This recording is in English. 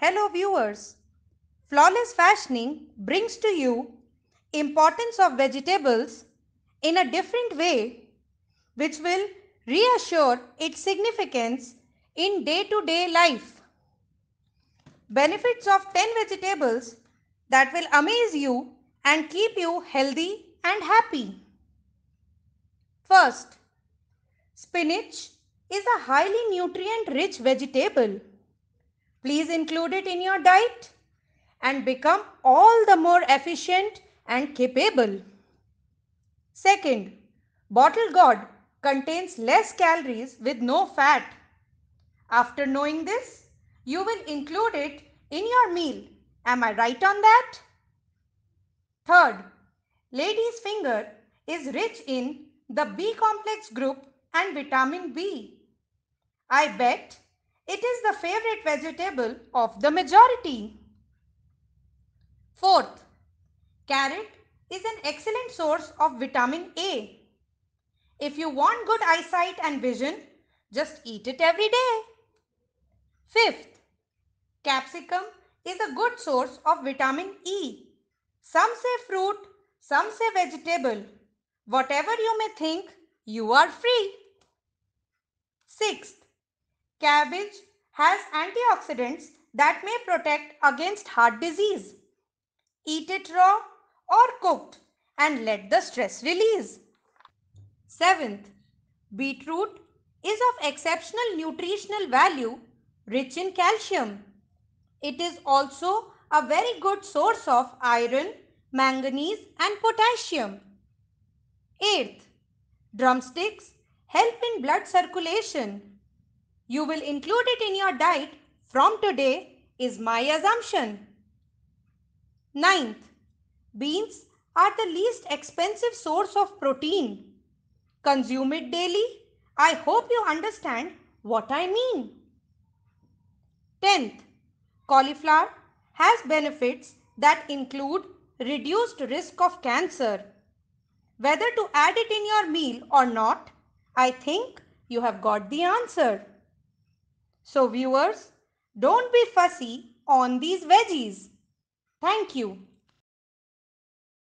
Hello viewers. Flawless Fashioning brings to you importance of vegetables in a different way which will reassure its significance in day-to-day -day life. Benefits of 10 vegetables that will amaze you and keep you healthy and happy. First, spinach is a highly nutrient rich vegetable. Please include it in your diet and become all the more efficient and capable. Second, bottle gourd contains less calories with no fat. After knowing this, you will include it in your meal. Am I right on that? Third, lady's finger is rich in the B complex group and vitamin B. I bet it is the favorite vegetable of the majority. Fourth, carrot is an excellent source of vitamin A. If you want good eyesight and vision, just eat it every day. Fifth, capsicum is a good source of vitamin E. Some say fruit, some say vegetable. Whatever you may think, you are free. Sixth, cabbage has antioxidants that may protect against heart disease. Eat it raw or cooked and let the stress release. Seventh, beetroot is of exceptional nutritional value rich in calcium. It is also a very good source of iron, manganese and potassium. Eighth, drumsticks help in blood circulation. You will include it in your diet from today is my assumption. Ninth, beans are the least expensive source of protein. Consume it daily. I hope you understand what I mean. Tenth, cauliflower has benefits that include reduced risk of cancer. Whether to add it in your meal or not, I think you have got the answer. So viewers, don't be fussy on these veggies. Thank you.